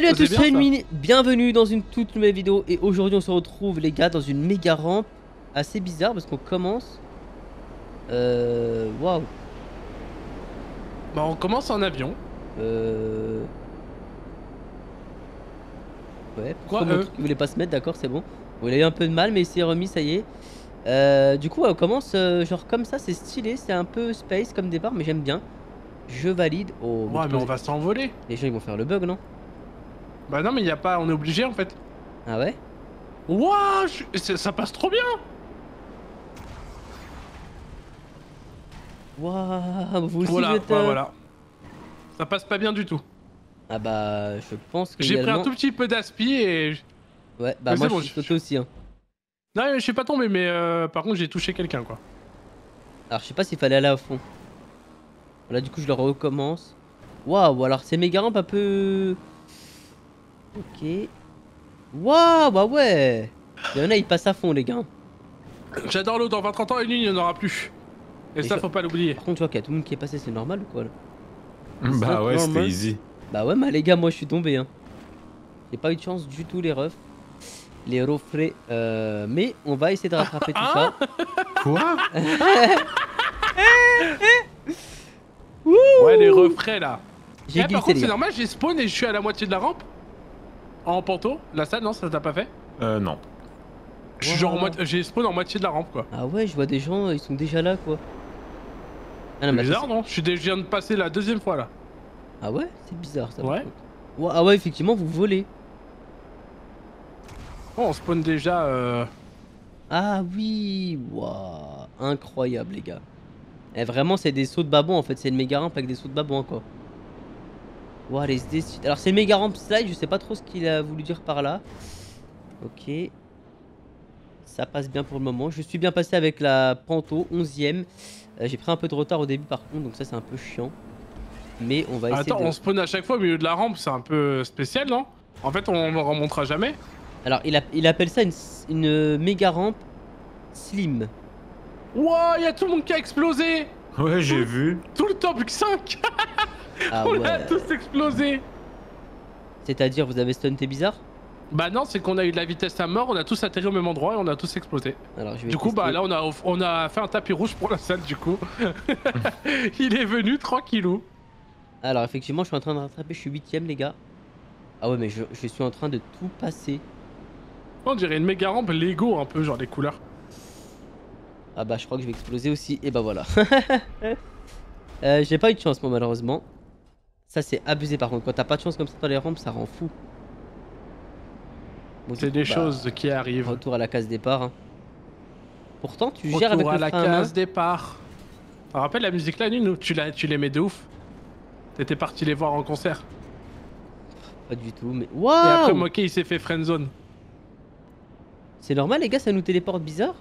Salut à tous, c'est. Nuit, bienvenue dans une toute nouvelle vidéo et aujourd'hui on se retrouve les gars dans une méga rampe assez bizarre parce qu'on commence... Euh... Waouh Bah, on commence en avion. Euh... Ouais, Quoi, pourquoi euh truc il voulait pas se mettre, d'accord c'est bon. Bon, il a eu un peu de mal mais il s'est remis, ça y est. Euh, du coup ouais, on commence euh, genre comme ça, c'est stylé, c'est un peu space comme départ mais j'aime bien. Je valide. Oh, Ouais, mais on va s'envoler. Les gens ils vont faire le bug non? Bah, non, mais y a pas. On est obligé en fait. Ah ouais? Wouah, je- ça, passe trop bien. Waouh, vous aussi Voilà, vous êtes... ouais, voilà. Ça passe pas bien du tout. Ah bah je pense que J'ai pris un tout petit peu d'aspi et. Ouais, bah Mais moi bon, je suis sauté aussi hein. Non, mais je suis pas tombé, mais euh, par contre, j'ai touché quelqu'un quoi. Alors je sais pas s'il fallait aller à fond. Là du coup je le recommence. Waouh, alors c'est méga rampe un peu... Ok. Waouh, bah ouais Il y en a ils passent à fond les gars. J'adore l'eau, dans 20-30 ans, une ligne, il n'y en aura plus. Et Et ça, faut pas l'oublier. Par contre tu vois qu'il y a tout le monde qui est passé, c'est normal ou quoi là Bah ouais, c'était easy. Bah ouais, bah les gars, moi je suis tombé hein. J'ai pas eu de chance du tout les refs. Les refraits. Euh, mais on va essayer de rattraper tout ça. Quoi Ouais, les refraits là. J'ai Eh, par contre, c'est normal, j'ai spawn et je suis à la moitié de la rampe. En panto. La salle, non, ça t'a pas fait Euh, non. Je suis genre en Wow. moitié- J'ai spawn en moitié de la rampe quoi. Ah ouais, je vois des gens, ils sont déjà là quoi. Ah, non, C'est mais bizarre, non Je suis dé- je viens de passer la deuxième fois là. Ah ouais, c'est bizarre ça. Ouais. Ouais, Ah ouais, effectivement, vous volez. Oh, on spawn déjà. Euh... Ah oui, waouh, incroyable les gars. Eh, vraiment, c'est des sauts de babon en fait, c'est une méga rampe avec des sauts de babon quoi. Waouh, les SD Alors, c'est méga rampe slide, je sais pas trop ce qu'il a voulu dire par là. Ok. Ça passe bien pour le moment. Je suis bien passé avec la Panto, 11ème. Euh, J'ai pris un peu de retard au début par contre, donc ça c'est un peu chiant. Mais on va essayer Attends, de... on spawn à chaque fois au milieu de la rampe, c'est un peu spécial, non? En fait, on ne remontera jamais. Alors, il, a- il appelle ça une, une méga rampe slim. Wouah, y a tout le monde qui a explosé Ouais, j'ai vu. Tout le top 5 Ah On ouais. a tous explosé C'est-à-dire, vous avez stunté bizarre? Bah non, c'est qu'on a eu de la vitesse à mort, on a tous atterri au même endroit et on a tous explosé. Alors, je vais Du coup, bah là, on a, on a fait un tapis rouge pour la salle, du coup. Il est venu tranquillou. Alors effectivement je suis en train de rattraper, je suis huitième les gars. Ah ouais mais je, je suis en train de tout passer. On dirait une méga rampe Lego, un peu, genre les couleurs. Ah bah je crois que je vais exploser aussi. Et bah voilà. Euh, J'ai pas eu de chance moi malheureusement. Ça c'est abusé par contre. Quand t'as pas de chance comme ça dans les rampes ça rend fou. Bon, C'est des bah, choses qui arrivent. Retour à la case départ. hein. Pourtant tu gères avec le à la frein à case départ. Tu te rappelles la musique la nuit, nous Tu tu l'aimais de ouf. T'étais parti les voir en concert. Pas du tout mais... Et après, Moké, il s'est fait friendzone. C'est normal les gars ça nous téléporte bizarre?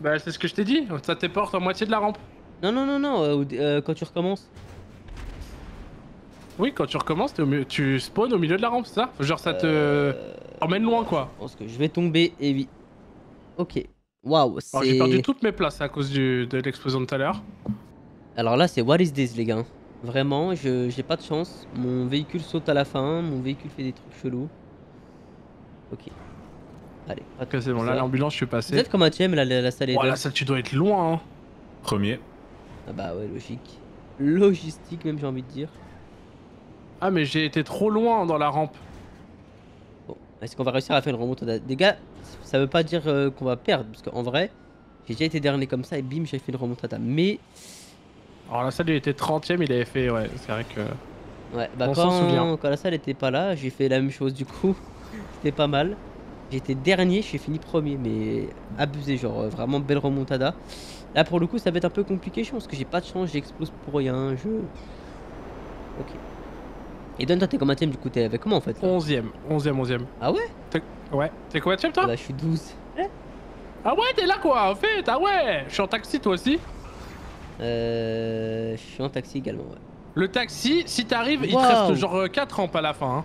Bah, c'est ce que je t'ai dit. Ça téléporte en moitié de la rampe. Non non non non euh, euh, quand tu recommences. Oui, quand tu recommences, t'es au milieu- tu spawns au milieu de la rampe, c'est ça Genre, ça te Euh, emmène loin, quoi. Je pense que je vais tomber et oui. Ok. Waouh, Alors, j'ai perdu c'est. toutes mes places à cause du, de l'explosion de tout à l'heure. Alors là, c'est what is this, les gars? Vraiment, je j'ai pas de chance. Mon véhicule saute à la fin, mon véhicule fait des trucs chelous. Ok. Allez, pas de Ok, c'est bon, là, l'ambulance, je suis Vous passé. êtes comme un TM, la, la, la salle est Voilà, là. ça, tu dois être loin, hein. Premier. Ah bah ouais, logique. Logistique, même, j'ai envie de dire. Ah, mais j'ai été trop loin dans la rampe. Bon, est-ce qu'on va réussir à faire une remontade Des gars, ça veut pas dire euh, qu'on va perdre, parce qu'en vrai, j'ai déjà été dernier comme ça et bim, j'ai fait une remontada. Mais, Alors, la salle, il était 30ème, il avait fait, ouais, c'est vrai que. ouais, bah On quand, quand la salle était pas là, j'ai fait la même chose du coup. C'était pas mal. J'étais dernier, j'ai fini premier, mais abusé, genre euh, vraiment belle remontada. Là pour le coup, ça va être un peu compliqué, je pense que j'ai pas de chance, j'explose pour rien, je. Ok. Et Don, toi t'es thème du coup, t'es avec comment en fait là 11ème, 11ème, 11ème. Ah ouais Ouais. T'es combien de toi Bah je suis 12. Ah ouais, t'es là quoi, en fait, ah ouais Je suis en taxi, toi aussi Euh. Je suis en taxi également, ouais. Le taxi, si t'arrives, il te reste genre 4 rampes à la fin.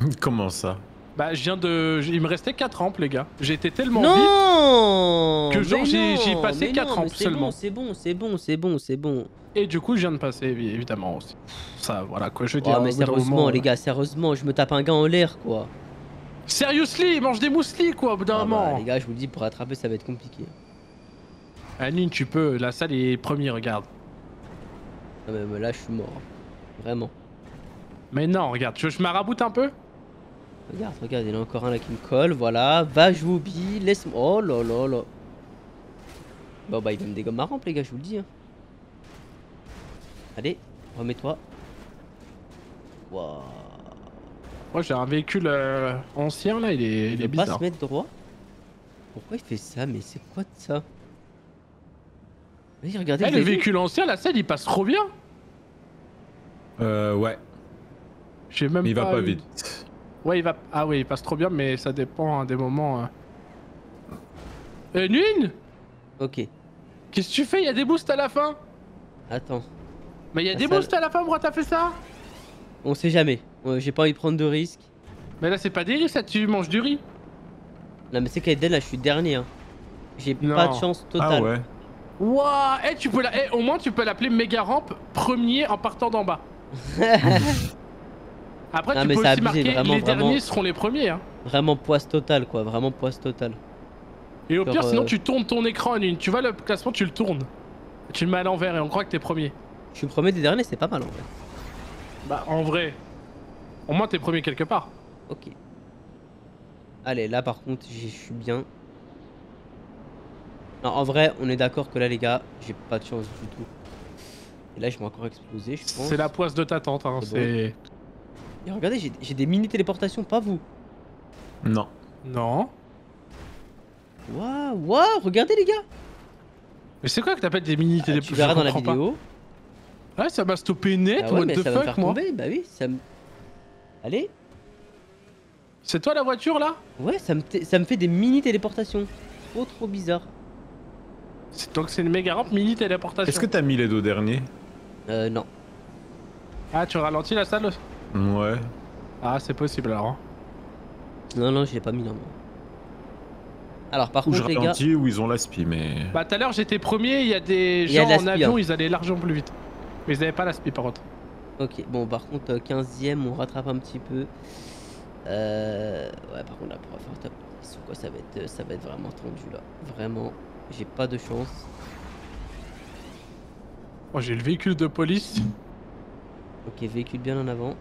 Hein. Comment ça? Bah, je viens de. Il me restait 4 rampes, les gars. J'ai été tellement vite. Non Que genre, mais j'ai- passé mais quatre non, rampes mais c'est seulement. bon, C'est bon, c'est bon, c'est bon, c'est bon. Et du coup, je viens de passer, évi- évidemment aussi. Ça, voilà quoi, je veux Oh, dire. mais bout d'un sérieusement, moment, les gars, sérieusement, je me tape un gars en l'air, quoi. Seriously, il mange des mousselis, quoi, au bout d'un Ah bah, moment. les gars, je vous le dis, pour rattraper, ça va être compliqué. Anine, tu peux. La salle est premier, regarde. Ah, mais, mais là, je suis mort. Vraiment. Mais non, regarde, tu veux que je m'araboute un peu? Regarde, regarde, il y en a encore un là qui me colle, voilà. Va, billes, laisse-moi. Oh là là là. Bon, bah, il va me dégommer ma rampe, les gars, je vous le dis. hein. Allez, remets-toi. Waouh. Moi, j'ai un véhicule euh, ancien, là, il est, il Il est pas se mettre droit Pourquoi il fait ça? Mais c'est quoi de ça? Vas-y, regardez. Eh, vous le véhicule ancien, la salle, il passe trop bien. Euh, ouais. J'ai même Mais il va pas eu- vite. Ouais, il va. Ah oui, il passe trop bien, mais ça dépend hein, des moments. euh. Euh, Nuine Ok, Qu'est-ce que tu fais? Il y a des boosts à la fin attends. Mais il y a La des boosts à la fin, pourquoi t'as fait ça? On sait jamais. Ouais, J'ai pas envie de prendre de risques. Mais là, c'est pas des risques, là, tu manges du riz. Non, mais c'est qu'Aiden, là, je suis dernier. hein. J'ai pas de chance totale. Ah ouais. Wouah Eh, tu peux la... eh, au moins, tu peux l'appeler méga rampe premier en partant d'en bas. Après, Non, tu mais peux aussi abusé, marquer vraiment, les vraiment. derniers seront les premiers. Hein. Vraiment poisse totale, quoi. Vraiment poisse totale. Et au Genre, pire, sinon, euh, tu tournes ton écran en une. Tu vois le classement, tu le tournes. Tu le mets à l'envers et on croit que t'es premier. Je suis premier des derniers, c'est pas mal en vrai. Bah, en vrai. Au moins, t'es premier quelque part. Ok. Allez, là par contre, j'y suis bien. Non, en vrai, on est d'accord que là, les gars, j'ai pas de chance du tout. Et là, je vais encore exploser, je pense. C'est la poisse de ta tante. Hein. C'est C'est. Et regardez, j'ai des mini téléportations, pas vous. Non. Non. Waouh, waouh, regardez les gars. Mais c'est quoi que t'appelles des mini Ah, télé tu verras dans la vidéo. Ouais, ça m'a stoppé net. Ah ouais, what mais the ça va me fuck, faire moi tomber. Bah oui, ça me. Allez. C'est toi la voiture là? Ouais, ça me, t- ça me fait des mini téléportations. Trop trop bizarre. C'est- Donc c'est une méga rampe mini téléportation. Est-ce que t'as mis les deux derniers? Euh, non. Ah, tu ralentis la salle Ouais. Ah, c'est possible alors. hein. Non, non, je l'ai pas mis là, moi. Alors, par Ou je contre, les gars. ou ils ont l'aspi, mais. Bah, tout à l'heure j'étais premier, il y a des Il y a gens de en avion, hein. ils allaient largement plus vite. Mais ils avaient pas l'aspi par contre. Ok, bon, par contre, euh, 15ème, on rattrape un petit peu. Euh... Ouais, par contre, là, pour faire top 10 ou quoi, ça va, être, ça va être vraiment tendu là. Vraiment, j'ai pas de chance. Moi j'ai le véhicule de police. Ok, véhicule bien en avant.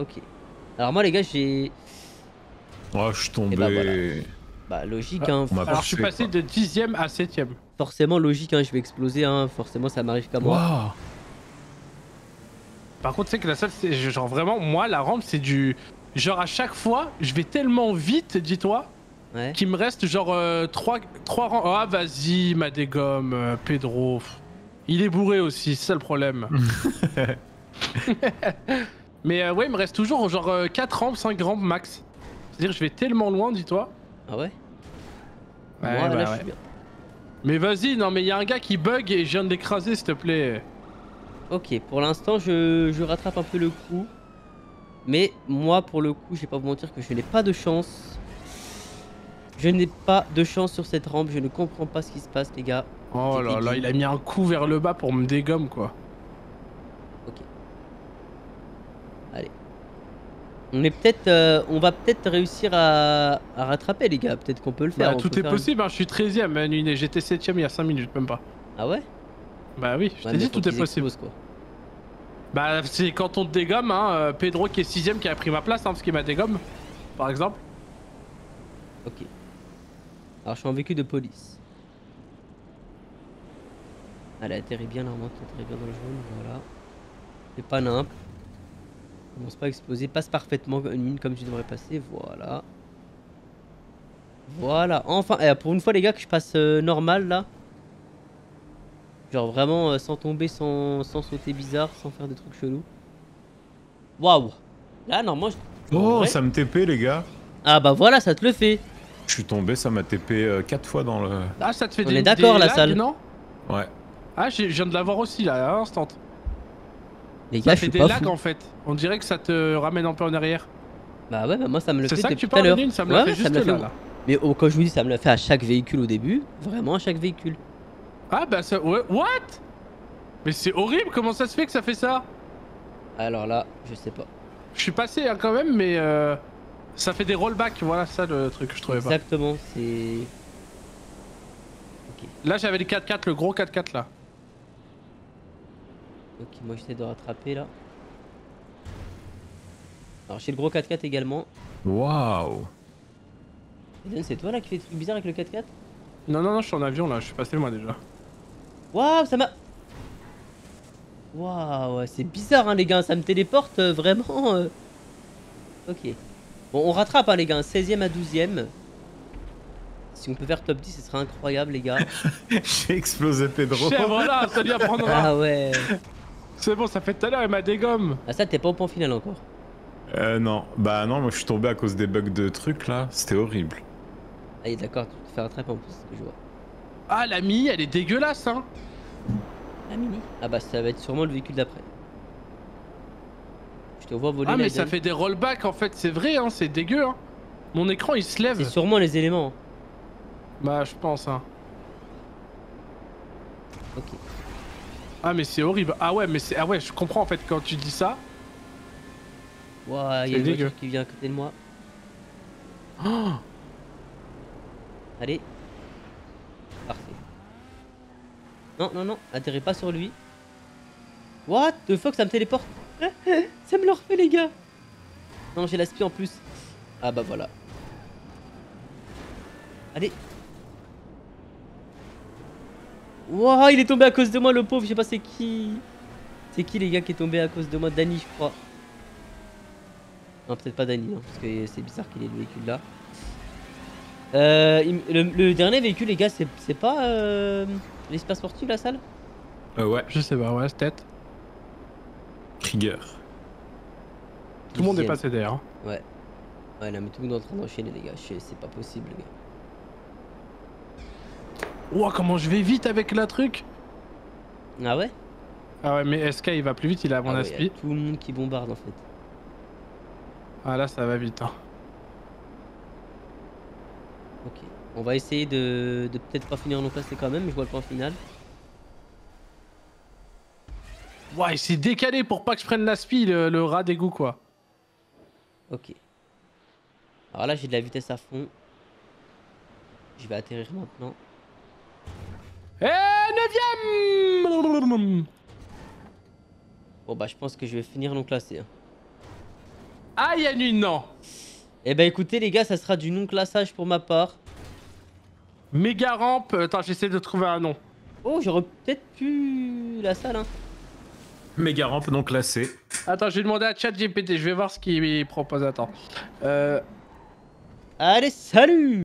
Ok. Alors, moi, les gars, j'ai. Oh, je suis tombé. Bah, voilà. Bah, logique, Ah, hein. Alors je suis passé quoi. de 10ème à 7ème. Forcément, logique, hein, je vais exploser, hein. Forcément, ça m'arrive qu'à moi. Waouh Par contre, c'est que la salle, c'est genre vraiment, moi la rampe c'est du. Genre à chaque fois, je vais tellement vite, dis-toi, Ouais. qu'il me reste genre 3 trois rangs. Ah vas-y, ma dégomme, euh, Pedro. Il est bourré aussi, c'est ça le problème. Mais euh, ouais, il me reste toujours genre 4 rampes, 5 rampes max. C'est-à-dire que je vais tellement loin, dis-toi. Ah ouais? Ouais, Moi, bah là, je suis bien. Mais vas-y, non mais il y a un gars qui bug et je viens de l'écraser, s'il te plaît. Ok, pour l'instant, je, je rattrape un peu le coup. Mais moi, pour le coup, je vais pas vous mentir que je n'ai pas de chance. Je n'ai pas de chance sur cette rampe. Je ne comprends pas ce qui se passe, les gars. Oh là là, il a mis un coup vers le bas pour me dégomme quoi. On est peut-être, euh, on va peut-être réussir à, à rattraper, les gars. Peut-être qu'on peut le faire. Bah, tout est une- possible, hein, je suis 13ème, hein, j'étais 7ème il y a 5 minutes, même pas. Ah ouais? Bah oui, je Ouais, t'ai dit tout est possible. quoi. Bah c'est quand on te dégomme, hein, euh, Pedro qui est 6ème qui a pris ma place, hein, parce qu'il m'a dégomme, par exemple. Ok. Alors, je suis en véhicule de police. Elle atterrit bien, normalement, atterrit bien dans le jaune. Voilà. C'est pas nimp. Commence pas à exploser. Passe parfaitement une mine comme tu devrais passer. Voilà. Voilà. Enfin, eh, pour une fois, les gars, que je passe euh, normal là. Genre vraiment euh, sans tomber, sans, sans sauter bizarre, sans faire des trucs chelous. Waouh. Là, normalement. je- Oh, vrai- ça me TP, les gars. Ah bah voilà, ça te le fait. Je suis tombé, ça m'a TP 4 fois dans le. Ah ça te fait On des est d'accord, la salle. non? Ouais. Ah je viens de l'avoir aussi là, à l'instant. Les gars, Ça je fait suis des pas lags fou. en fait. On dirait que ça te ramène un peu en arrière. Bah ouais, bah moi ça me le fait ça que depuis tu tout à l'heure. Ça me Ouais, l'a fait ouais, ça juste me l'a là, fait- là. Mais oh, quand je vous dis ça me l'a fait à chaque véhicule au début, vraiment à chaque véhicule. Ah bah ça... Ouais, what? Mais c'est horrible, comment ça se fait que ça fait ça? Alors là, je sais pas. Je suis passé hein, quand même, mais euh, ça fait des rollbacks, voilà ça le truc que je trouvais pas. Exactement, c'est. Là j'avais les 4x4, le gros 4x4 là. Ok, moi j'essaie de rattraper là. Alors j'ai le gros 4x4 également. Waouh. Eden, c'est toi là qui fais des trucs bizarres avec le 4x4 Non, non, non, je suis en avion là, je suis passé moi déjà. Waouh, ça m'a. Waouh, c'est bizarre hein les gars, ça me téléporte euh, vraiment. euh. Ok. Bon, on rattrape hein les gars, 16ème à 12ème. Si on peut faire top 10, ce serait incroyable les gars. J'ai explosé Pedro. Chèvre là, ça lui apprendra. ah ouais. C'est bon, ça fait tout à l'heure, il m'a dégomme. Ah ça, t'es pas au point final encore. Euh, non. Bah non, moi je suis tombé à cause des bugs de trucs là. C'était horrible. Ah oui, d'accord, tu te fais rattraper en plus, ce que je vois. Ah, la Mii, elle est dégueulasse hein. La mini Ah bah ça va être sûrement le véhicule d'après. Je te vois voler Ah, mais ça fait des rollbacks en fait, c'est vrai, hein, c'est dégueu. Hein. Mon écran il se C'est lève. sûrement les éléments. Bah, je pense. Hein. Ok. Ah, mais c'est horrible. Ah, ouais, mais c'est. Ah, ouais, je comprends en fait quand tu dis ça. Ouah, il y a une dégueu. voiture qui vient à côté de moi. Oh, Allez. Parfait. Non, non, non, atterris pas sur lui. What the fuck, ça me téléporte. ça me le refait, les gars. Non, j'ai l'aspi en plus. Ah bah voilà. Allez. Wouah, il est tombé à cause de moi, le pauvre. Je sais pas c'est qui. C'est qui, les gars, qui est tombé à cause de moi? Dany, je crois. Non, peut-être pas Dany, hein, parce que c'est bizarre qu'il ait le véhicule là. Euh, le, le dernier véhicule, les gars, c'est c'est pas euh, l'espace sportif, la salle? Euh, ouais. je sais pas, ouais, c'est tête. Krieger. Tout le monde est passé derrière. hein. Ouais. Ouais, non, mais tout le monde est en train d'enchaîner, les gars. C'est pas possible, les gars. Ouah, comment je vais vite avec la truc. Ah ouais? Ah, ouais, mais SK il va plus vite, il a mon Ah aspi. Tout le monde qui bombarde, en fait. Ah, là, ça va vite. Hein. Ok. On va essayer de, de peut-être pas finir non classé quand même, mais je vois le point final. Ouah, il s'est décalé pour pas que je prenne l'aspi, le, le rat d'égout, quoi. Ok. Alors là, j'ai de la vitesse à fond. Je vais atterrir maintenant. Eh, neuvième Bon, bah, je pense que je vais finir non classé. hein. Ah, il y a une, non. Eh bah, écoutez, les gars, ça sera du non classage pour ma part. Méga rampe. Attends, j'essaie de trouver un nom. Oh, j'aurais peut-être pu la salle, hein. Méga rampe non classée. Attends, je vais demander à ChatGPT, je vais voir ce qu'il propose. Attends. Euh, Allez, salut